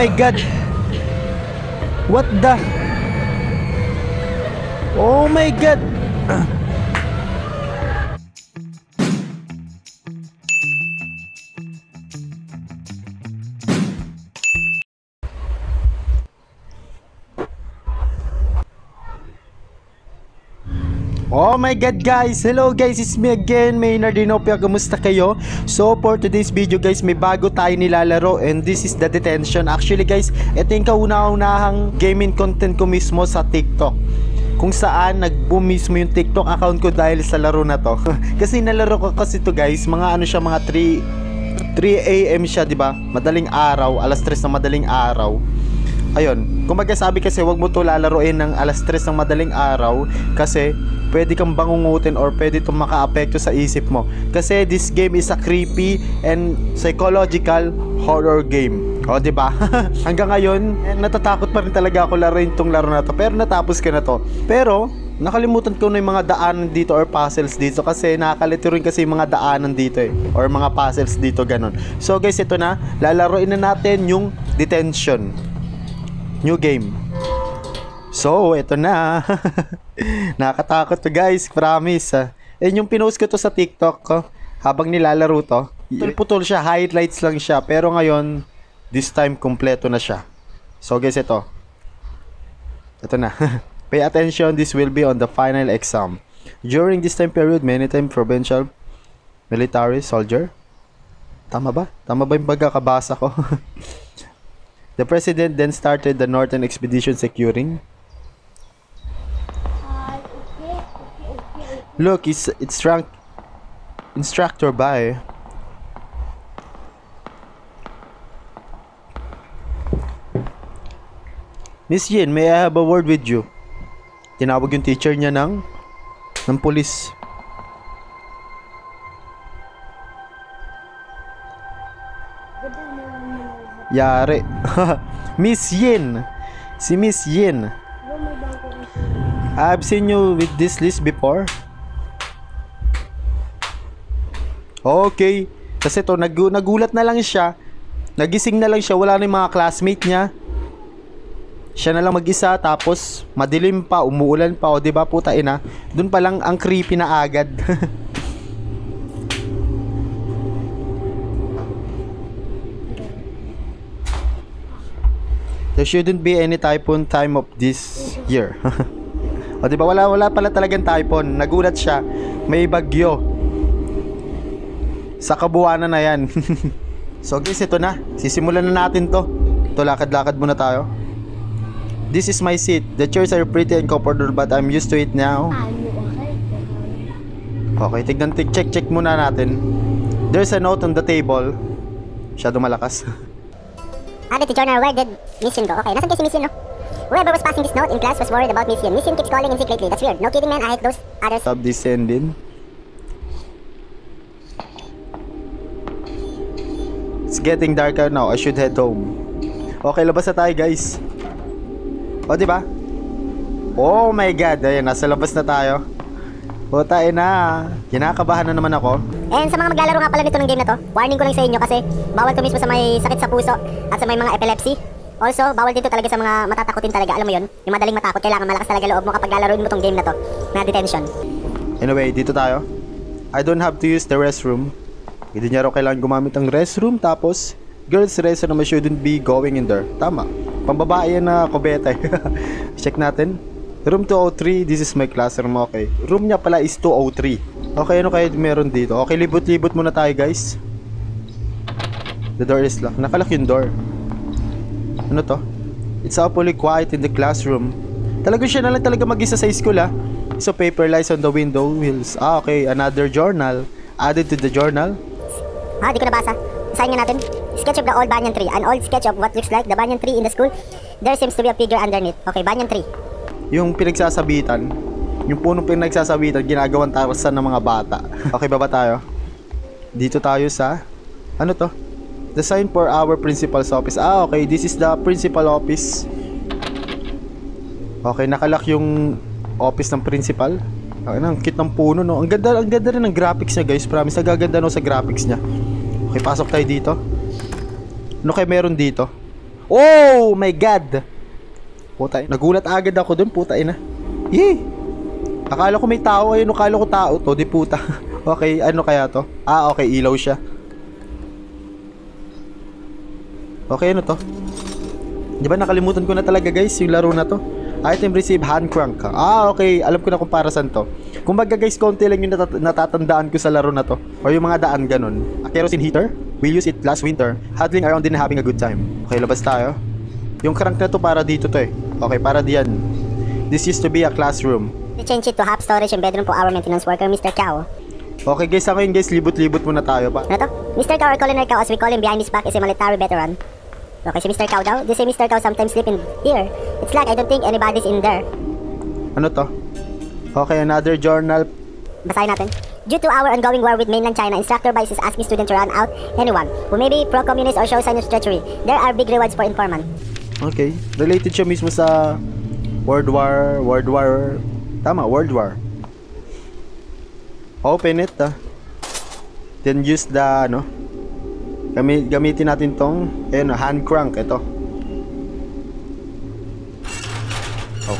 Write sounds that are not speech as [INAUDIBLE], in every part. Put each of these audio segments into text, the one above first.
my god. What the? Oh my god. Oh my god guys! Hello guys! It's me again, Maynard Dinopia. Kumusta kayo? So for today's video guys, may bago tayo nilalaro and this is the detention. Actually guys, ito yung kauna-unahang gaming content ko mismo sa TikTok. Kung saan nag-boom mismo yung TikTok account ko dahil sa laro na to. [LAUGHS] kasi nalaro ko kasi to guys, mga ano siya, mga 3 3 AM siya, 'di ba? Madaling araw, alas 3 na madaling araw. Ayun, kumbaga sabi kasi wag mo to lalaroin ng alas 3 ng madaling araw kasi pwede kang bangungutin or pwede itong makaapekto sa isip mo. Kasi this game is a creepy and psychological horror game. O, di ba? [LAUGHS] Hanggang ngayon, eh, natatakot pa rin talaga ako laruin tong laro na to. Pero natapos ko na to. Pero, nakalimutan ko na yung mga daanan dito or puzzles dito kasi nakakalito rin kasi yung mga daanan dito eh. Or mga puzzles dito, ganun. So guys, ito na. Lalaroin na natin yung detention. New game. So, ito na. [LAUGHS] Nakakatakot to guys, promise. Ah. Eh, yung pinost ko to sa TikTok habang nilalaro to, putol-putol siya, highlights lang siya. Pero ngayon, this time, kompleto na siya. So guys, ito. Ito na. [LAUGHS] Pay attention, this will be on the final exam. During this time period, many time provincial military soldier. Tama ba? Tama ba yung pagkakabasa ko? [LAUGHS] The president then started the northern expedition securing. Look, it's it's rank instructor by. Miss Yin, may I have a word with you? Tinawag yung teacher niya ng ng pulis. Yari. [LAUGHS] Miss Yin. Si Miss Yin. I've seen you with this list before. Okay. Kasi to nag nagulat na lang siya. Nagising na lang siya, wala na yung mga classmate niya. Siya na lang mag-isa tapos madilim pa, umuulan pa, o 'di ba puta ina. Doon pa lang ang creepy na agad. [LAUGHS] There shouldn't be any typhoon time of this year. [LAUGHS] o di ba wala wala pala talagang typhoon. Nagulat siya. May bagyo. Sa kabuuan na yan. [LAUGHS] so guys, ito na. Sisimulan na natin to. Ito lakad-lakad muna tayo. This is my seat. The chairs are pretty and comfortable but I'm used to it now. Okay, tignan tig check check muna natin. There's a note on the table. Masyado malakas. [LAUGHS] Added to journal, where did Miss Yin go? Okay, nasan kay si Miss no? Whoever was passing this note in class was worried about Miss Yin. Miss Yin keeps calling in sick lately. That's weird. No kidding, man. I hate those others. Stop descending. It's getting darker now. I should head home. Okay, labas na tayo, guys. O, di ba? Oh my god. Ayun, nasa labas na tayo. Puta na. Kinakabahan na naman ako. And sa mga maglalaro nga pala nito ng game na to, warning ko lang sa inyo kasi bawal to mismo sa may sakit sa puso at sa may mga epilepsy. Also, bawal din to talaga sa mga matatakutin talaga. Alam mo yun? Yung madaling matakot, kailangan malakas talaga loob mo kapag lalaroin mo tong game na to, na detention. Anyway, dito tayo. I don't have to use the restroom. Hindi niya raw kailangan gumamit ng restroom tapos girls restroom shouldn't be going in there. Tama. Pambabae yan na kubeta. [LAUGHS] Check natin. Room 203, this is my classroom, okay. Room niya pala is 203. Okay, ano kaya meron dito? Okay, libot-libot muna tayo, guys. The door is locked. Nakalock yung door. Ano to? It's awfully quiet in the classroom. Talaga siya na lang talaga mag-isa sa school, ah. So, paper lies on the window wheels. Ah, okay. Another journal. Added to the journal. Ha, di ko nabasa. Sign nga natin. Sketch of the old banyan tree. An old sketch of what looks like the banyan tree in the school. There seems to be a figure underneath. Okay, banyan tree. Yung pinagsasabitan, yung punong pinagsasabitan, ginagawang tarasan ng mga bata. [LAUGHS] Okay, baba tayo. Dito tayo sa, ano to? The sign for our principal's office. Ah, okay. This is the principal office. Okay, nakalak yung office ng principal. Ang ang cute ng puno, no? Ang ganda, ang ganda rin ng graphics niya, guys. Promise, nagaganda no sa graphics niya. Okay, pasok tayo dito. Ano kaya meron dito? Oh my god! Puta, nagulat agad ako dun, puta ina. Yee! Akala ko may tao, ayun, akala ko tao to, di puta. [LAUGHS] okay, ano kaya to? Ah, okay, ilaw siya. Okay, ano to? Di ba nakalimutan ko na talaga guys yung laro na to? Item receive hand crank. Ah, okay. Alam ko na kung para saan to. Kumbaga guys, konti lang yung natat- natatandaan ko sa laro na to. Or yung mga daan ganun. A kerosene heater. We used it last winter. Huddling around and having a good time. Okay, labas tayo. Yung crank na to para dito to eh. Okay, para diyan. This used to be a classroom. We change it to half storage and bedroom for our maintenance worker, Mr. Cow. Okay guys, sa ngayon guys, libot-libot muna tayo pa. Ano to? Mr. Cow or Colonel Cow as we call him behind his back is a military veteran. Okay, si Mr. Cow daw. They say Mr. Cow sometimes sleep in here. It's like I don't think anybody's in there. Ano to? Okay, another journal. Basahin natin. Due to our ongoing war with mainland China, instructor Vice is asking students to run out anyone who may be pro-communist or show signs of treachery. There are big rewards for informant. Okay. Related siya mismo sa World War, World War, tama, World War. Open it, ah. Then use the, ano, gami, gamitin natin tong, ayun, ah, hand crank, ito.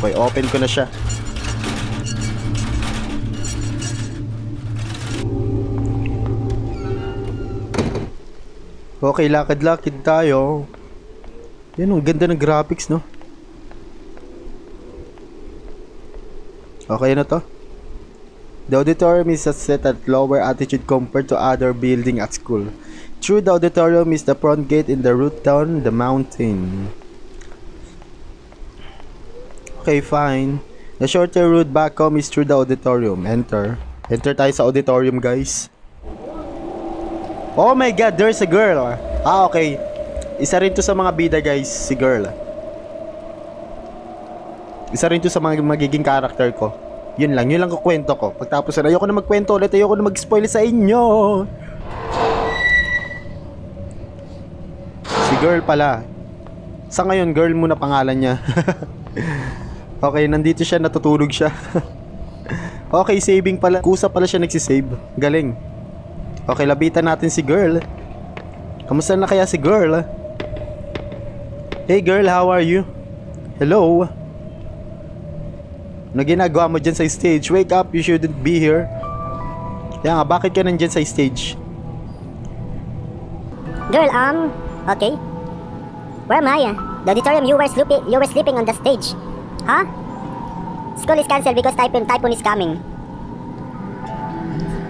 Okay, open ko na siya. Okay, lakad-lakid tayo. Yan, ang ganda ng graphics, no? Okay na to. The auditorium is set at lower altitude compared to other building at school. Through the auditorium is the front gate in the route down the mountain. Okay, fine. The shorter route back home is through the auditorium. Enter. Enter tayo sa auditorium, guys. Oh my god, there's a girl. Ah, okay. Isa rin to sa mga bida, guys, si girl. Isa rin to sa mga magiging character ko. Yun lang, yun lang kukwento ko. Pagtapos na, ayoko na magkwento ulit, ayoko na mag-spoil sa inyo. Si girl pala. Sa ngayon, girl muna pangalan niya. [LAUGHS] okay, nandito siya, natutulog siya. [LAUGHS] okay, saving pala. Kusa pala siya nagsisave. Galing. Okay, labitan natin si girl. Kamusta na kaya si girl? Hey girl, how are you? Hello? Ano ginagawa mo dyan sa stage? Wake up, you shouldn't be here. Kaya nga, bakit ka nandyan sa stage? Girl, um, okay. Where am I? The auditorium you were sleeping you were sleeping on the stage. Huh? School is cancelled because typhoon typhoon is coming.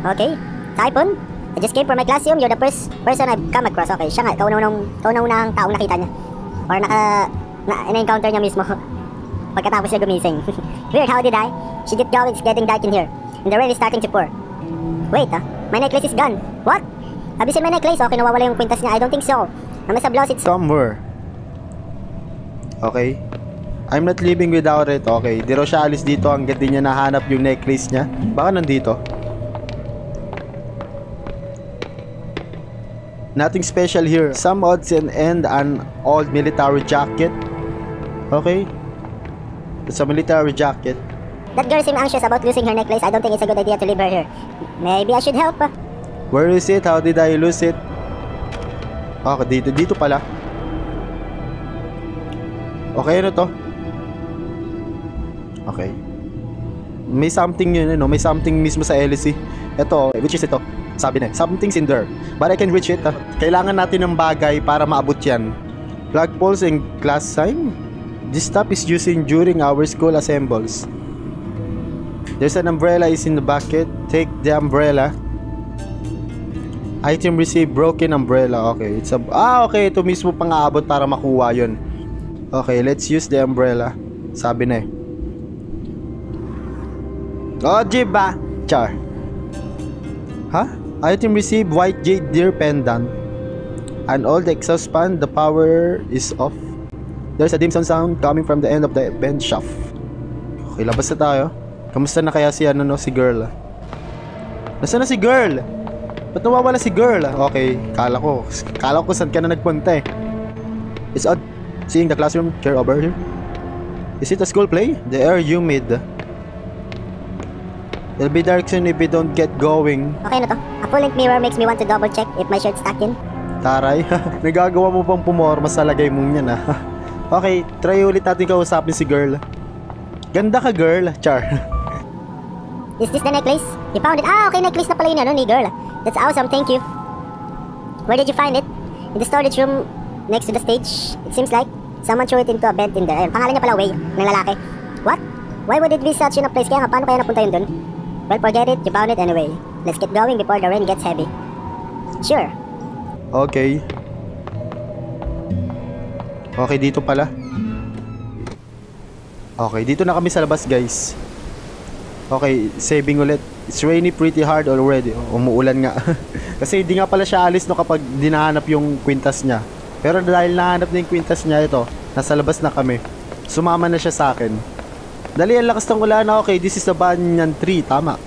Okay. Typhoon? I just came from my classroom. You're the first person I've come across. Okay, siya nga. Ikaw na unang, ikaw na unang taong nakita niya. Or naka, na, na-encounter niya mismo. [LAUGHS] Pagkatapos niya gumising. [LAUGHS] Weird, how did I? She get going, it's getting dark in here. And the rain is starting to pour. Wait, ah. My necklace is gone. What? Abisin my necklace. Okay, nawawala yung kwintas niya. I don't think so. Naman sa blouse, it's... Somewhere. Okay. I'm not leaving without it. Okay. Di raw siya alis dito hanggat di niya nahanap yung necklace niya. Baka nandito. Nothing special here. Some odds and end an old military jacket. Okay. It's a military jacket. That girl seemed anxious about losing her necklace. I don't think it's a good idea to leave her here. Maybe I should help. Where is it? How did I lose it? Okay, dito. Dito pala. Okay, ano to? Okay. May something yun, ano? May something mismo sa LC. Ito, which is ito. Sabi na, something's in there. But I can reach it. ah. Kailangan natin ng bagay para maabot yan. Flagpoles and class sign? This stuff is using during our school assembles. There's an umbrella is in the bucket. Take the umbrella. Item received broken umbrella. Okay, it's a Ah, okay, ito mismo pang-aabot para makuha 'yon. Okay, let's use the umbrella. Sabi na eh. Oh, jiba. Char. Ha? Item received white jade deer pendant. An old exhaust fan, the power is off. There's a dim sum sound coming from the end of the vent shaft. Okay, labas na tayo. Kamusta na kaya si ano no, si girl? Nasaan na si girl? Ba't nawawala si girl? Okay, kala ko. Kala ko saan ka na nagpunta eh. It's odd seeing the classroom chair over here. Is it a school play? The air humid. It'll be dark soon if we don't get going. Okay na to. A full-length mirror makes me want to double check if my shirt's tucked in. Taray, [LAUGHS] nagagawa mo pang pumorma sa lagay mong yan ah. [LAUGHS] okay, try ulit natin kausapin si girl. Ganda ka girl, char. [LAUGHS] Is this the necklace? You found it? Ah, okay, necklace na pala yun, ano, ni girl. That's awesome, thank you. Where did you find it? In the storage room next to the stage. It seems like someone threw it into a vent in there. Ayun, pangalan niya pala Wei, ng lalaki. What? Why would it be such in a place? Kaya nga, paano kaya napunta yun dun? Well, forget it, you found it anyway. Let's get going before the rain gets heavy. Sure. Okay. Okay, dito pala. Okay, dito na kami sa labas, guys. Okay, saving ulit. It's rainy pretty hard already. Umuulan nga. [LAUGHS] Kasi hindi nga pala siya alis no kapag dinahanap yung kwintas niya. Pero dahil nahanap na yung kwintas niya ito, nasa labas na kami. Sumama na siya sa akin. Dali ang lakas ng ulan. Okay, this is the banyan tree. Tama.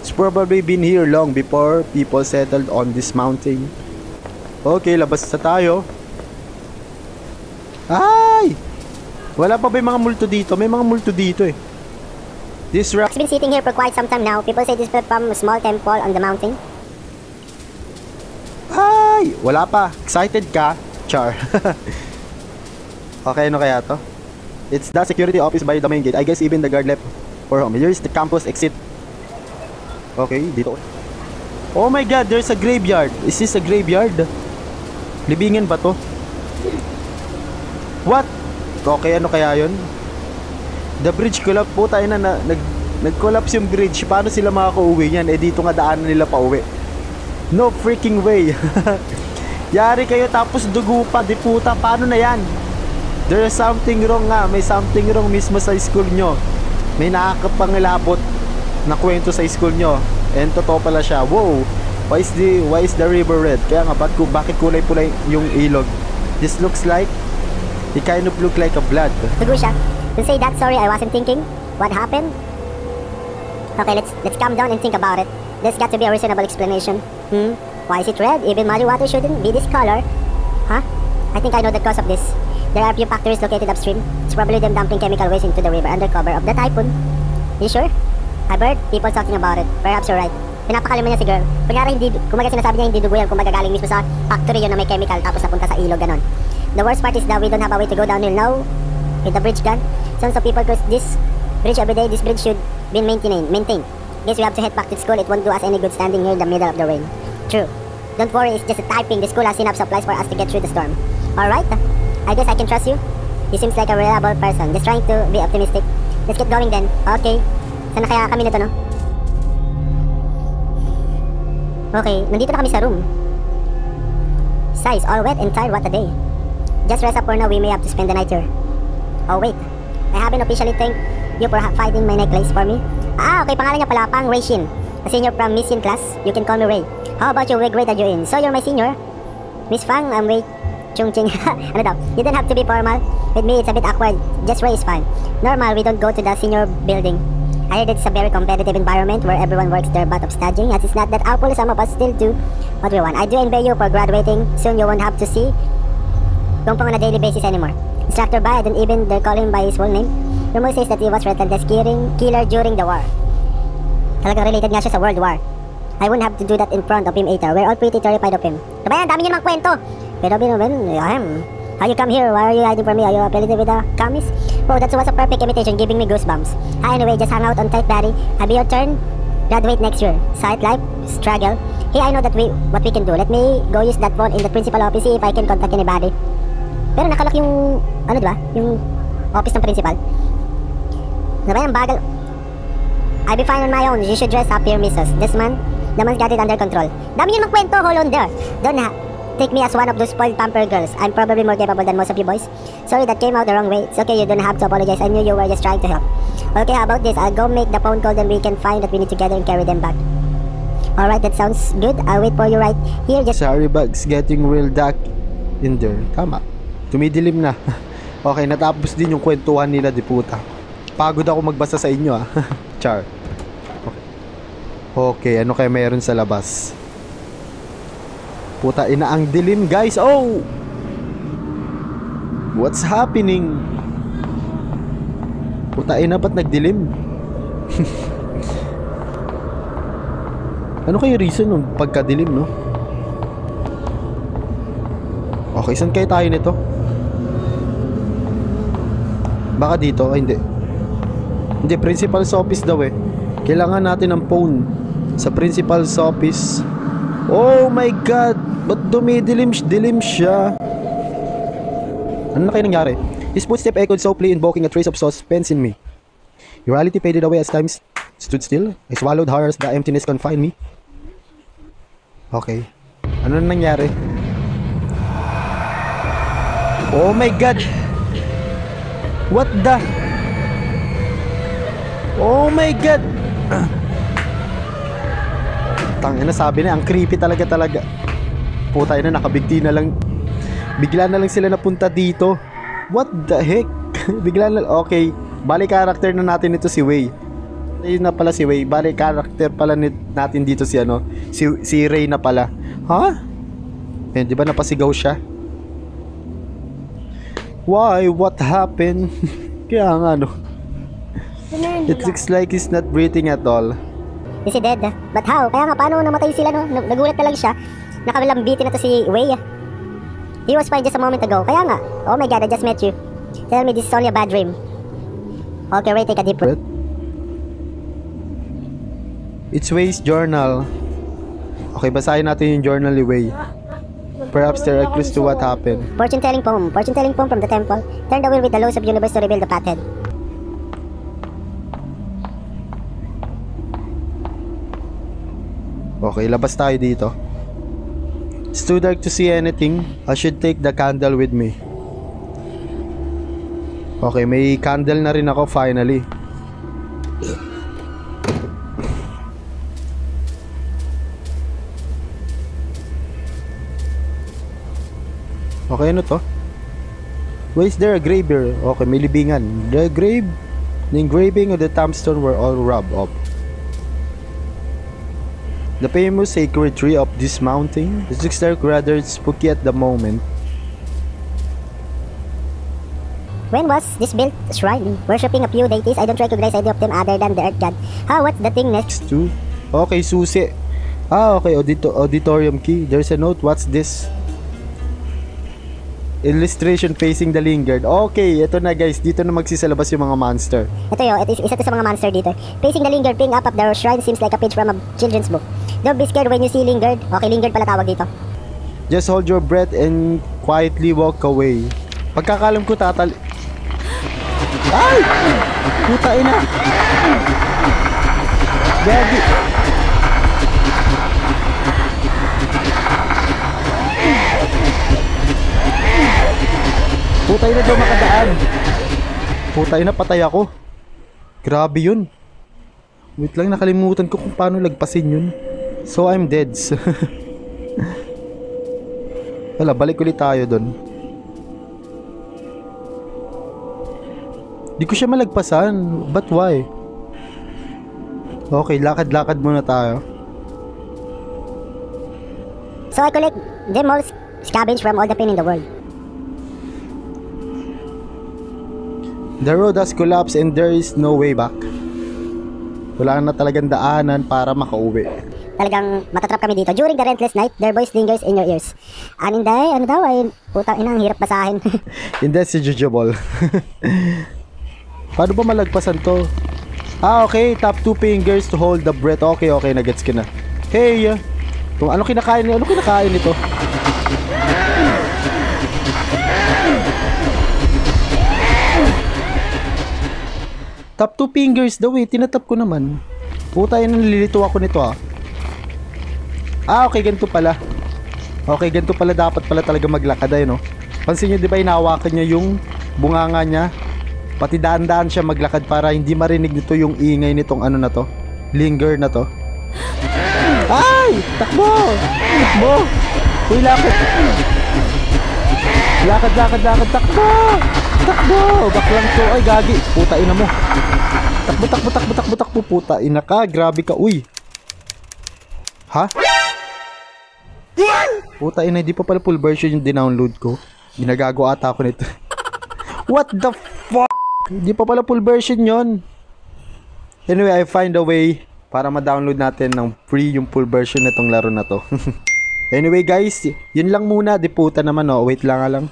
It's probably been here long before people settled on this mountain. Okay, labas na tayo. Ay! Wala pa ba yung mga multo dito? May mga multo dito eh. This rock... It's been sitting here for quite some time now. People say this is from a small temple on the mountain. Ay! Wala pa. Excited ka? Char. [LAUGHS] okay, ano kaya to? It's the security office by the main gate. I guess even the guard left for home. Here's the campus exit. Okay, dito. Oh my god, there's a graveyard. Is this a graveyard? Libingan ba to? What? Okay, ano kaya yun? The bridge collapse. Puta na, na nag, nag-collapse yung bridge. Paano sila makaka-uwi yan? Eh dito nga daanan nila pa uwi. No freaking way. [LAUGHS] Yari kayo tapos dugo pa. Di puta, paano na yan? There's something wrong nga. May something wrong mismo sa school nyo. May nakakapangilabot na kwento sa school nyo. And totoo pala siya. Wow! Why is the, why is the river red? Kaya nga, ba't, ku- bakit kulay-pulay yung ilog? This looks like, it kind of look like a blood. Dugo siya. To say that, sorry, I wasn't thinking. What happened? Okay, let's let's calm down and think about it. There's got to be a reasonable explanation. Hmm? Why is it red? Even muddy water shouldn't be this color. Huh? I think I know the cause of this. There are a few factories located upstream. It's probably them dumping chemical waste into the river under cover of the typhoon. You sure? I've heard people talking about it. Perhaps you're right. Pinapakalima niya si girl. Kunyari hindi, kumaga sinasabi niya hindi dugo yan, kung magagaling mismo sa factory yun na may chemical tapos napunta sa ilog, ganon. The worst part is that we don't have a way to go downhill now with the bridge gone. Tons of people cross this bridge every day. This bridge should be maintained. Maintained. Guess we have to head back to school. It won't do us any good standing here in the middle of the rain. True. Don't worry, it's just a typing. The school has enough supplies for us to get through the storm. Alright, I guess I can trust you. You seems like a reliable person. Just trying to be optimistic. Let's get going then. Okay. Sana kaya kami nito, no? Okay, nandito na kami sa room. Size, all wet and tired, what a day. Just rest up for now, we may have to spend the night here. Oh wait, I haven't officially thanked you for finding my necklace for me. Ah, okay, pangalan niya pala, pang Ray Shin. A senior from Miss Yin class, you can call me Ray. How about you, what grade are you in? So you're my senior? Miss Fang, I'm Ray Chung Ching. [LAUGHS] ano daw? You don't have to be formal. With me, it's a bit awkward. Just is fine. Normal, we don't go to the senior building. I heard it's a very competitive environment where everyone works their butt off studying. As it's not that awful, some of us still do what we want. I do envy you for graduating. Soon you won't have to see Kung on a daily basis anymore. Instructor I don't even dare call him by his full name. Rumor says that he was relentless killing killer during the war. Talagang related nga siya sa World War. I wouldn't have to do that in front of him either. We're all pretty terrified of him. Diba yan? Dami niyo namang kwento. Pero Binoben, ahem. How you come here? Why are you hiding from me? Are you affiliated with the commies? Wow, oh, that was a perfect imitation, giving me goosebumps. Hi, anyway, just hang out on tight, buddy. I'll be your turn. Graduate next year. Side life, struggle. Hey, I know that we what we can do. Let me go use that phone in the principal office see if I can contact anybody. Pero nakalock yung, ano diba? Yung office ng principal. Ano ba yan? Bagal. I'll be fine on my own. You should dress up here, missus. This man, the man's got it under control. Dami yun kwento, hold on there. Take me as one of those spoiled pamper girls. I'm probably more capable than most of you boys. Sorry, that came out the wrong way. It's okay, you don't have to apologize. I knew you were just trying to help. Okay, how about this? I'll go make the phone call, then we can find that we need together and carry them back. Alright, that sounds good. I'll wait for you right here. Just Sorry bugs getting real dark in there. Tama. Tumidilim na. [LAUGHS] okay, natapos din yung kwentuhan nila, di puta. Pagod ako magbasa sa inyo ah. [LAUGHS] Char. Okay. okay, ano kaya mayroon sa labas? Puta, ina ang dilim guys. Oh! What's happening? Puta, ina ba't nagdilim? [LAUGHS] ano kaya reason ng pagkadilim, no? Okay, saan kayo tayo nito? Baka dito? Ay, hindi. Hindi, principal's office daw eh. Kailangan natin ng phone. Sa principal's office. Oh my god! Ba't dumidilim dilim siya? Ano na kayo nangyari? His footstep echoed softly invoking a trace of suspense in me. Reality faded away as time stood still. I swallowed hard as the emptiness confined me. Okay. Ano na nangyari? Oh my god! What the? Oh my god! [CLEARS THROAT] Tangina sabi na, ang creepy talaga talaga. Puta na, nakabigti na lang. Bigla na lang sila napunta dito. What the heck? [LAUGHS] Bigla na, okay. Bali character na natin ito si Wei. Ayun na pala si Wei. Bali character pala natin dito si ano, si, si Ray na pala. Ha? Huh? Eh, di ba napasigaw siya? Why? What happened? [LAUGHS] Kaya nga ano. It looks like he's not breathing at all. Is he dead? But how? Kaya nga, paano namatay sila, no? Nag- Nagulat na lang siya. Nakalambitin na to si Wei. He was fine just a moment ago. Kaya nga, oh my god, I just met you. Tell me this is only a bad dream. Okay, Ray, take a deep breath. It's Wei's journal. Okay, basahin natin yung journal ni Wei. Perhaps there are clues to what happened. Fortune telling poem. Fortune telling poem from the temple. Turn the wheel with the laws of universe to reveal the pathhead. Okay, labas tayo dito. It's too dark to see anything. I should take the candle with me. Okay, may candle na rin ako finally. Okay, ano to? Why is there a grave here? Okay, may libingan. The grave, the engraving of the tombstone were all rubbed off. The famous sacred tree of this mountain is looks dark rather spooky at the moment. When was this built shrine? Worshipping a few deities, I don't recognize any of them other than the earth god. How, what's the thing next? Two. Okay, susi. Ah, okay. Audito auditorium key. There's a note. What's this? Illustration facing the lingard. Okay, ito na guys. Dito na magsisalabas yung mga monster. Ito yun, ito, isa to sa mga monster dito. Facing the lingard, ping up of the shrine seems like a page from a children's book. Don't be scared when you see lingard. Okay, lingard pala tawag dito. Just hold your breath and quietly walk away. Pagkakalam ko tatal... Ay! Puta ina! Gagi! Putay na daw makadaan. Putay na patay ako. Grabe yun. Wait lang nakalimutan ko kung paano lagpasin yun. So I'm dead. [LAUGHS] Wala, balik ulit tayo doon. Di ko siya malagpasan. But why? Okay, lakad-lakad muna tayo. So I collect them all scavenge from all the pain in the world. The road has collapsed and there is no way back. Wala na talagang daanan para makauwi. Talagang matatrap kami dito. During the rentless night, their voice lingers in your ears. Aninday, ano daw ay, putang ina, ang hirap basahin. [LAUGHS] Hindi si Jujubol. [LAUGHS] Paano ba malagpasan to? Ah, okay. Tap two fingers to hold the breath. Okay, okay. Nagets ko na. Hey! uh, Kung ano kinakain Ano kinakain nito? [LAUGHS] Tap two fingers daw eh. Tinatap ko naman. Puta yun, nalilito ako nito ah. Ah, okay. Ganito pala. Okay, ganito pala dapat pala talaga maglakad ay no. Pansin niyo 'di ba inawakan niya yung bunganga niya? Pati daan-daan siya maglakad para hindi marinig nito yung ingay nitong ano na to. Linger na to. Ay! Takbo! Takbo! Uy, lakad! Lakad, lakad, lakad, takbo! Takbo! Baklang to. Ay, gagi. Puta ina mo. Takbo, takbo, takbo, takbo, takbo. Puta ina ka. Grabe ka. Uy. Ha? Puta ina, hindi pa pala full version yung dinownload ko. Ginagago ata ako nito. [LAUGHS] What the fuck? Hindi pa pala full version yon. Anyway, I find a way para ma-download natin ng free yung full version nitong laro na to. [LAUGHS] Anyway guys, yun lang muna. Di puta naman oh. Wait lang nga lang.